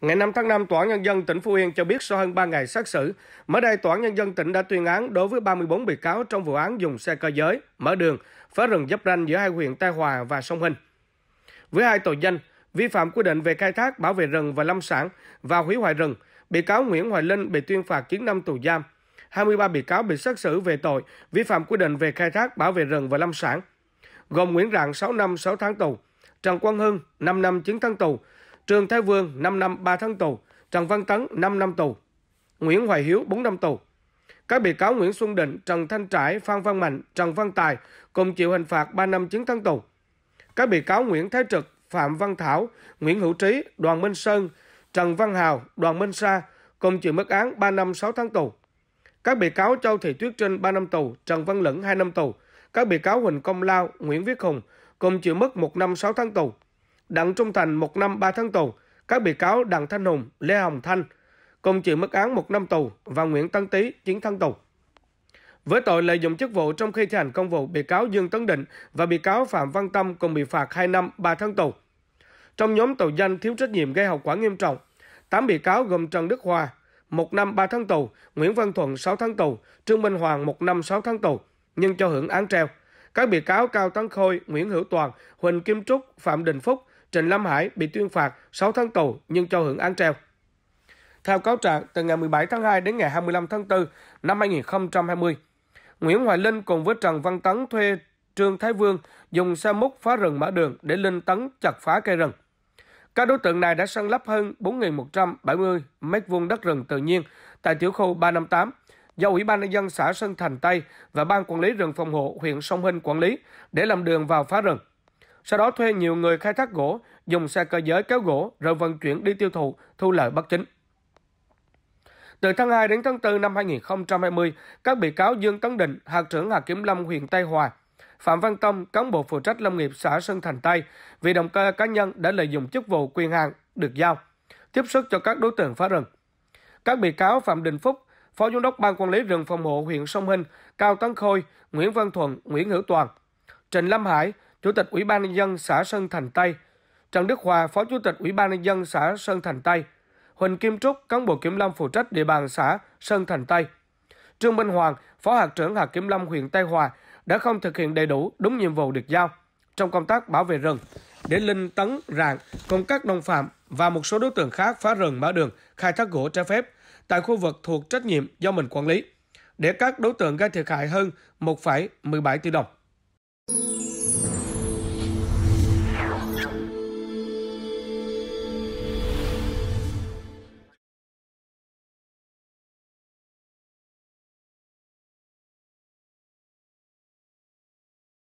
Ngày 5 tháng 5, Tòa án Nhân dân tỉnh Phú Yên cho biết sau hơn 3 ngày xét xử, mới đây Tòa án Nhân dân tỉnh đã tuyên án đối với 34 bị cáo trong vụ án dùng xe cơ giới, mở đường, phá rừng giáp ranh giữa hai huyện Tây Hòa và Sông Hình. Với hai tội danh, vi phạm quy định về khai thác, bảo vệ rừng và lâm sản và hủy hoại rừng, bị cáo Nguyễn Hoài Linh bị tuyên phạt 9 năm tù giam. 23 bị cáo bị xét xử về tội vi phạm quy định về khai thác, bảo vệ rừng và lâm sản, gồm Nguyễn Rạng 6 năm 6 tháng tù, Trần Quang Hưng 5 năm 9 tháng tù, Trương Thái Vương 5 năm 3 tháng tù, Trần Văn Tấn 5 năm tù, Nguyễn Hoài Hiếu 4 năm tù. Các bị cáo Nguyễn Xuân Định, Trần Thanh Trải, Phan Văn Mạnh, Trần Văn Tài cùng chịu hình phạt 3 năm 9 tháng tù. Các bị cáo Nguyễn Thái Trực, Phạm Văn Thảo, Nguyễn Hữu Trí, Đoàn Minh Sơn, Trần Văn Hào, Đoàn Minh Sa cùng chịu mức án 3 năm 6 tháng tù. Các bị cáo Châu Thị Tuyết Trinh 3 năm tù, Trần Văn Lẫn 2 năm tù. Các bị cáo Huỳnh Công Lao, Nguyễn Viết Hùng cùng chịu mức 1 năm 6 tháng tù. Đặng Trung Thành 1 năm 3 tháng tù. Các bị cáo Đặng Thanh Hùng, Lê Hồng Thanh cùng chịu mức án 1 năm tù và Nguyễn Tân Tý 9 tháng tù. Với tội lợi dụng chức vụ trong khi thi hành công vụ, bị cáo Dương Tấn Định và bị cáo Phạm Văn Tâm cùng bị phạt 2 năm 3 tháng tù. Trong nhóm tội danh thiếu trách nhiệm gây hậu quả nghiêm trọng, 8 bị cáo gồm Trần Đức Hòa, 1 năm 3 tháng tù, Nguyễn Văn Thuận 6 tháng tù, Trương Minh Hoàng 1 năm 6 tháng tù, nhưng cho hưởng án treo. Các bị cáo Cao Tấn Khôi, Nguyễn Hữu Toàn, Huỳnh Kim Trúc, Phạm Đình Phúc, Trịnh Lâm Hải bị tuyên phạt 6 tháng tù nhưng cho hưởng án treo. Theo cáo trạng, từ ngày 17 tháng 2 đến ngày 25 tháng 4 năm 2020, Nguyễn Hoài Linh cùng với Trần Văn Tấn thuê Trương Thái Vương dùng xe múc phá rừng mở đường để Linh Tấn chặt phá cây rừng. Các đối tượng này đã săn lấp hơn 4.170 m2 đất rừng tự nhiên tại tiểu khu 358 do Ủy ban nhân dân xã Sơn Thành Tây và Ban quản lý rừng phòng hộ huyện Sông Hinh quản lý để làm đường vào phá rừng. Sau đó thuê nhiều người khai thác gỗ, dùng xe cơ giới kéo gỗ rồi vận chuyển đi tiêu thụ, thu lợi bất chính. Từ tháng 2 đến tháng 4 năm 2020, các bị cáo Dương Tấn Định, hạt trưởng hạt kiểm lâm huyện Tây Hòa, Phạm Văn Tâm, cán bộ phụ trách lâm nghiệp xã Sơn Thành Tây, vì động cơ cá nhân đã lợi dụng chức vụ quyền hạn được giao, tiếp sức cho các đối tượng phá rừng. Các bị cáo Phạm Đình Phúc, Phó Giám đốc Ban Quản lý rừng phòng hộ huyện Sông Hinh, Cao Tấn Khôi, Nguyễn Văn Thuận, Nguyễn Hữu Toàn, Trịnh Lâm Hải, Chủ tịch Ủy ban nhân dân xã Sơn Thành Tây, Trần Đức Hòa, Phó Chủ tịch Ủy ban nhân dân xã Sơn Thành Tây, Huỳnh Kim Trúc, cán bộ kiểm lâm phụ trách địa bàn xã Sơn Thành Tây. Trương Minh Hoàng, Phó hạt trưởng hạt kiểm lâm huyện Tây Hòa đã không thực hiện đầy đủ đúng nhiệm vụ được giao trong công tác bảo vệ rừng để Linh Tấn Rạng cùng các đồng phạm và một số đối tượng khác phá rừng mở đường khai thác gỗ trái phép tại khu vực thuộc trách nhiệm do mình quản lý để các đối tượng gây thiệt hại hơn 1,17 tỷ đồng.